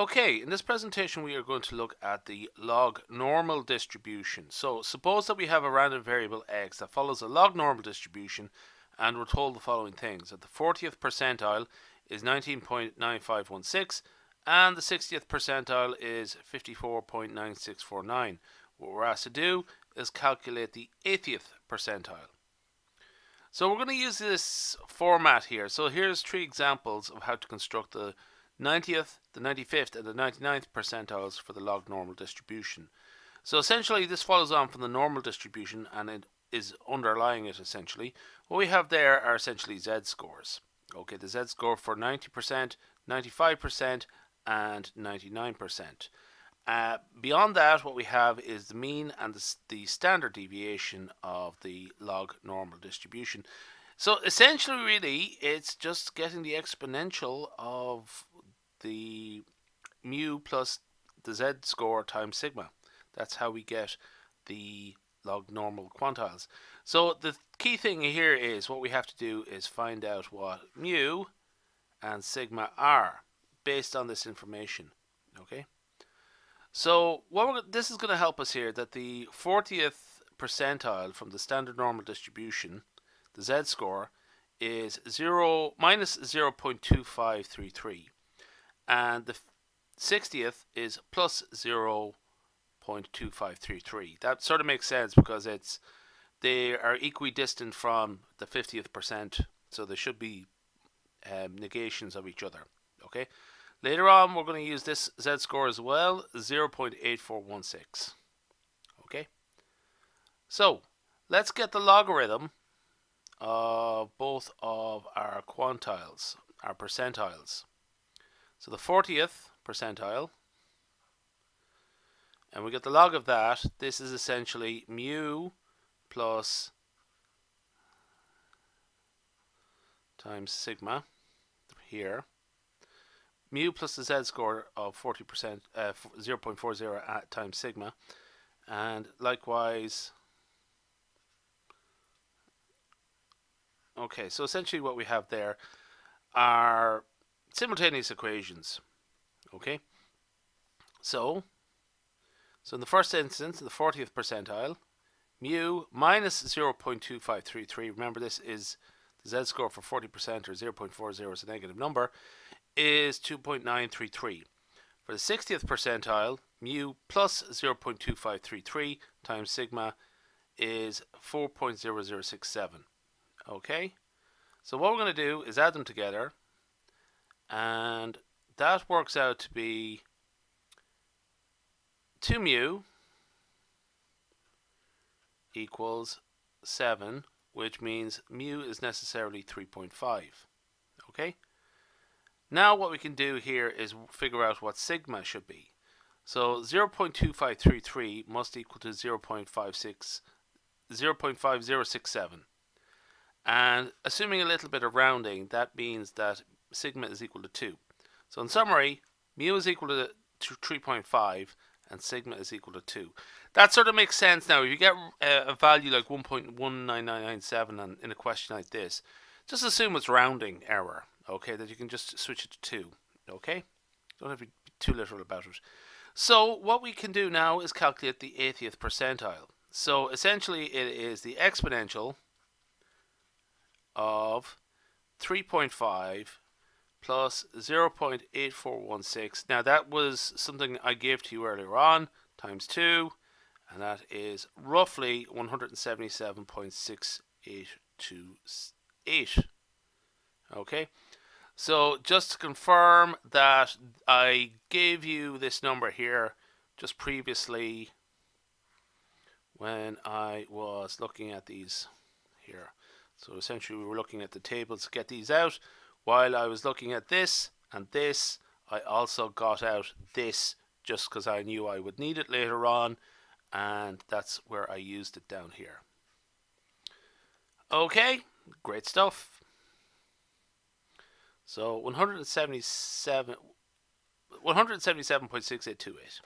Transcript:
Okay, in this presentation we are going to look at the log normal distribution. So suppose that we have a random variable x that follows a log normal distribution and we're told the following things. That the 40th percentile is 19.9516 and the 60th percentile is 54.9649. What we're asked to do is calculate the 80th percentile. So we're going to use this format here. So here's three examples of how to construct the 90th, the 95th, and the 99th percentiles for the log normal distribution. So essentially this follows on from the normal distribution and it is underlying it essentially. What we have there are essentially Z scores. Okay, the Z score for 90%, 95%, and 99%. Uh, beyond that, what we have is the mean and the, the standard deviation of the log normal distribution. So essentially, really, it's just getting the exponential of the mu plus the z score times sigma. That's how we get the log normal quantiles. So the key thing here is what we have to do is find out what mu and sigma are based on this information. Okay. So what this is going to help us here that the 40th percentile from the standard normal distribution, the z-score, is 0 minus 0 0.2533 and the 60th is plus 0.2533. That sort of makes sense because it's they are equidistant from the 50th percent so they should be um, negations of each other okay Later on, we're going to use this z-score as well, 0.8416. Okay? So, let's get the logarithm of both of our quantiles, our percentiles. So the 40th percentile, and we get the log of that. This is essentially mu plus times sigma here. Mu plus the z-score of 40%, uh, 0.40 at times sigma, and likewise, okay, so essentially what we have there are simultaneous equations, okay? So, so in the first instance, the 40th percentile, mu minus 0.2533, remember this is the z-score for 40% or 0.40 is a negative number, is 2.933. For the 60th percentile, mu plus 0.2533 times sigma is 4.0067. Okay? So what we're going to do is add them together and that works out to be 2 mu equals 7 which means mu is necessarily 3.5 okay now what we can do here is figure out what sigma should be. So 0.2533 must equal to 0.56, 0.5067. And assuming a little bit of rounding, that means that sigma is equal to 2. So in summary, mu is equal to 3.5 and sigma is equal to 2. That sort of makes sense now. If you get uh, a value like 1.19997 in a question like this, just assume it's rounding error okay, that you can just switch it to 2, okay? Don't have to be too literal about it. So what we can do now is calculate the 80th percentile. So essentially it is the exponential of 3.5 plus 0.8416. Now that was something I gave to you earlier on, times 2, and that is roughly 177.6828. Okay, so just to confirm that I gave you this number here just previously when I was looking at these here. So essentially we were looking at the tables to get these out. While I was looking at this and this, I also got out this just because I knew I would need it later on and that's where I used it down here. Okay, great stuff. So 177 177.6828.